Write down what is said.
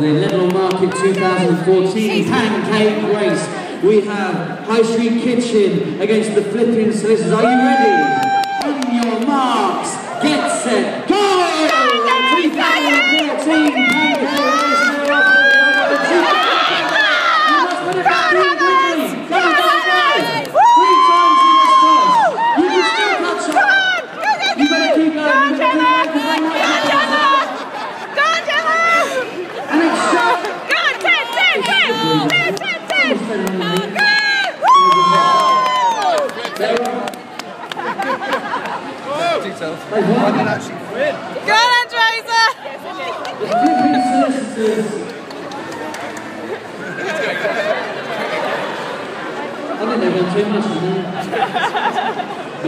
the Leadenhall Market 2014 Pancake Race. We have Hai Street Kitchen against the Flipping Solicitors. Are you ready? They've won. Go on, Tracer! The Flipping Solicitors. I think they've done